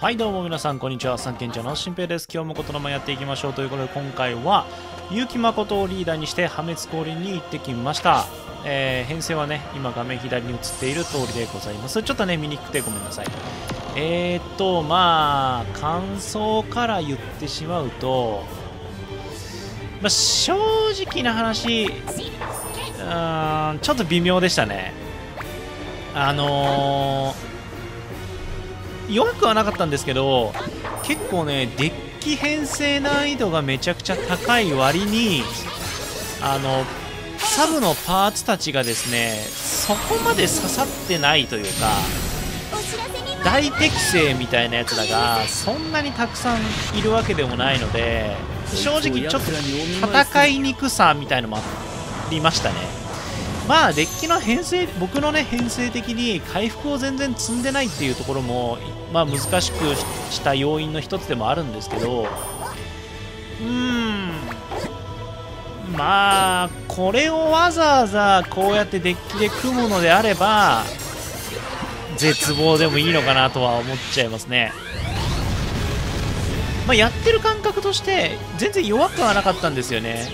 はいどうも皆さんこんにちは。三賢者の新平です。今日もことのまやっていきましょうということで今回は結城誠をリーダーにして破滅降臨に行ってきました、えー、編成はね今画面左に映っている通りでございます。ちょっとね見にくくてごめんなさい。えー、っとまあ感想から言ってしまうとまあ、正直な話うんちょっと微妙でしたね。あのー弱くはなかったんですけど結構ねデッキ編成難易度がめちゃくちゃ高い割にあのサブのパーツたちがですねそこまで刺さってないというか大適正みたいなやつらがそんなにたくさんいるわけでもないので正直ちょっと戦いにくさみたいのもありましたね。まあデッキの編成僕のね編成的に回復を全然積んでないっていうところもまあ難しくした要因の一つでもあるんですけどうーん。まあこれをわざわざこうやってデッキで組むのであれば絶望でもいいのかなとは思っちゃいますね。まあ、やってる感覚として全然弱くはなかったんですよね。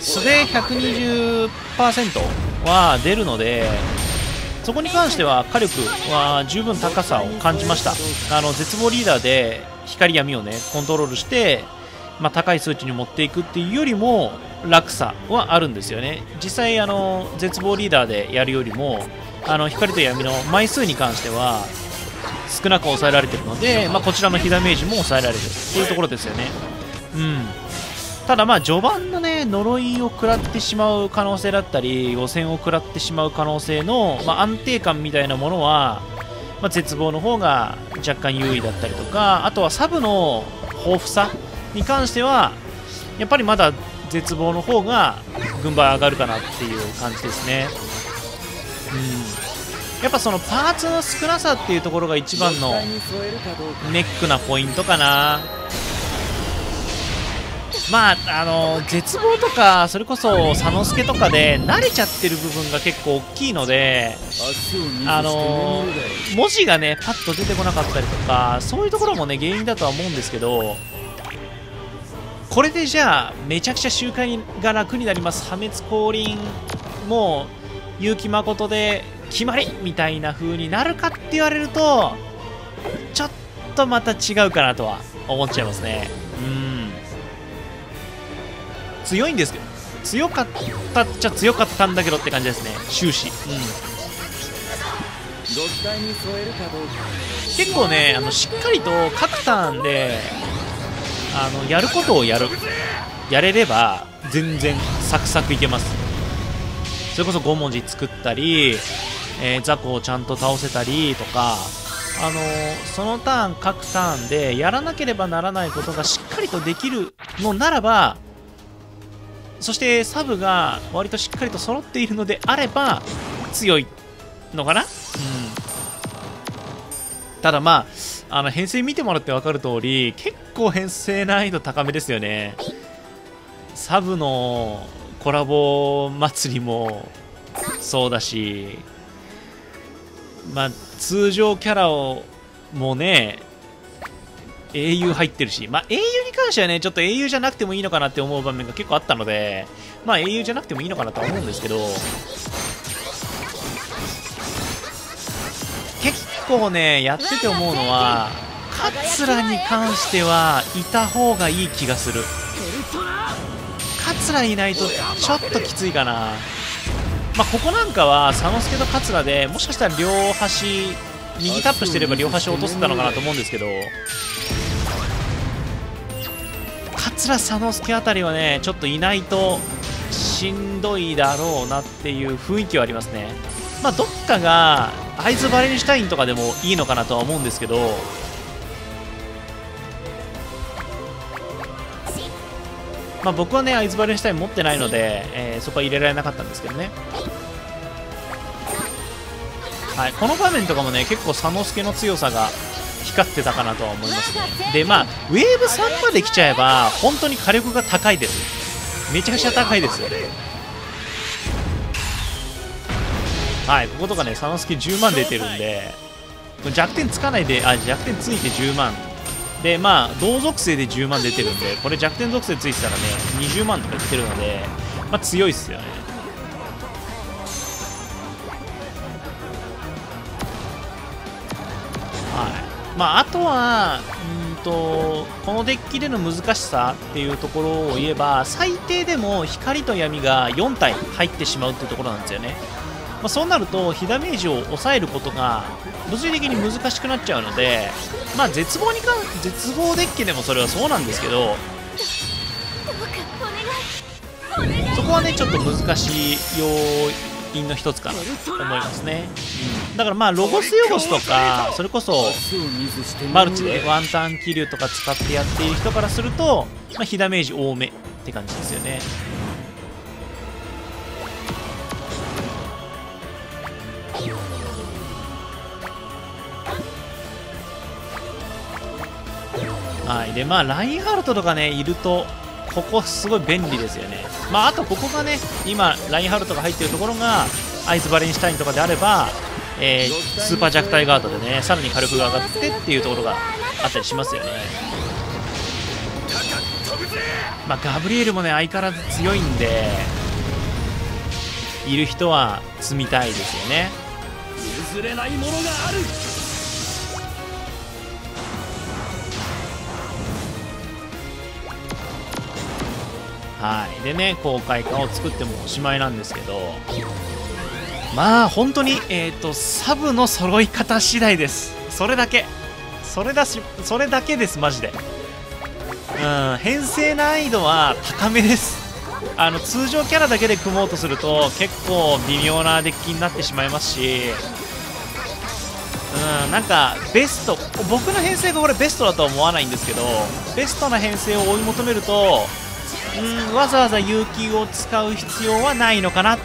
素で120%は出るのでそこに関しては火力は十分高さを感じました。あの絶望リーダーで光闇をねコントロールして、まあ、高い数値に持っていくっていうよりも楽さはあるんですよね。実際あの絶望リーダーでやるよりもあの光と闇の枚数に関しては少なく抑えられてるので、まあ、こちらの火ダメージも抑えられるっていうところですよね。うん。ただまあ序盤のね呪いを食らってしまう可能性だったり汚染を食らってしまう可能性の、まあ、安定感みたいなものは、まあ、絶望の方が若干優位だったりとかあとはサブの豊富さに関してはやっぱりまだ絶望の方が軍配上がるかなっていう感じですね。うん、やっぱそのパーツの少なさっていうところが一番のネックなポイントかな。まあ、あの絶望とかそれこそ佐之助とかで慣れちゃってる部分が結構大きいのであの文字がねパッと出てこなかったりとかそういうところもね原因だとは思うんですけどこれでじゃあめちゃくちゃ周回が楽になります。破滅降臨もう結城誠で決まりみたいな風になるかって言われるとちょっとまた違うかなとは思っちゃいますね。うん強いんですけど強かったっちゃ強かったんだけどって感じですね。終始、うん、結構ねあのしっかりと各ターンであのやることをやるやれれば全然サクサクいけます。それこそ5文字作ったり、えー、雑魚をちゃんと倒せたりとかあのそのターン各ターンでやらなければならないことがしっかりとできるのならばそしてサブが割としっかりと揃っているのであれば強いのかな、うん、ただまああの編成見てもらって分かる通り結構編成難易度高めですよね。サブのコラボ祭りもそうだしまあ通常キャラをもね英雄入ってるし、まあ、英雄に関してはね、ちょっと英雄じゃなくてもいいのかなって思う場面が結構あったので、まあ、英雄じゃなくてもいいのかなとは思うんですけど、結構ね、やってて思うのは、桂に関してはいた方がいい気がする。桂いないとちょっときついかな。まあ、ここなんかは佐之助と桂でもしかしたら両端右タップしてれば両端落とせたのかなと思うんですけど桂佐之助あたりはねちょっといないとしんどいだろうなっていう雰囲気はありますね。まあどっかが会津バレンシュタインとかでもいいのかなとは思うんですけど。まあ僕はね会津バレンシュタイン持ってないので、えー、そこは入れられなかったんですけどね。はい、この場面とかもね結構佐之助の強さが光ってたかなとは思いますね。でまあウェーブ3まで来ちゃえば本当に火力が高いです。めちゃくちゃ高いですよ。はいこことかね佐之助10万出てるんで弱点つかないであ弱点ついて10万でまあ同属性で10万出てるんでこれ弱点属性ついてたらね20万とかいってるのでまあ強いっすよね。はい。まああとはうんとこのデッキでの難しさっていうところを言えば最低でも光と闇が4体入ってしまうっていうところなんですよね。まあ、そうなると火ダメージを抑えることが物理的に難しくなっちゃうので、まあ、絶望にか絶望デッキでもそれはそうなんですけどそこはねちょっと難しい要因の一つかなと思いますね、うん、だからまあロゴスヨゴスとかそれこそマルチでワンタン気流とか使ってやっている人からすると、まあ、火ダメージ多めって感じですよね。はい。でまあラインハルトとかねいるとここすごい便利ですよね。まああとここがね今ラインハルトが入ってるところがアイズバレンシュタインとかであれば、えー、スーパー弱体ガードでねさらに火力が上がってっていうところがあったりしますよね。まあガブリエルもね相変わらず強いんでいる人は積みたいですよね。譲れないものがある。はい。でね公開化を作ってもおしまいなんですけど。まあ本当にえっ、ー、とサブの揃い方次第です。それだけ。それだしそれだけですマジで。うん編成難易度は高めです。あの通常キャラだけで組もうとすると結構微妙なデッキになってしまいますし。うんなんかベスト僕の編成がこれベストだとは思わないんですけどベストな編成を追い求めるとうんわざわざ有機を使う必要はないのかなっ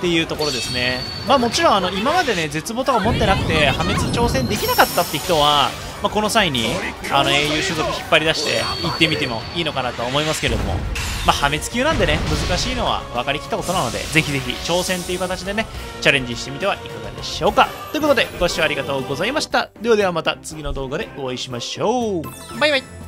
ていうところですね。まあもちろんあの今までね絶望とか持ってなくて破滅挑戦できなかったって人は、まあ、この際にあの英雄種族引っ張り出して行ってみてもいいのかなと思いますけれども。まあ、破滅級なんでね難しいのは分かりきったことなのでぜひぜひ挑戦という形でねチャレンジしてみてはいかがでしょうか。ということでご視聴ありがとうございました。ではではまた次の動画でお会いしましょう。バイバイ。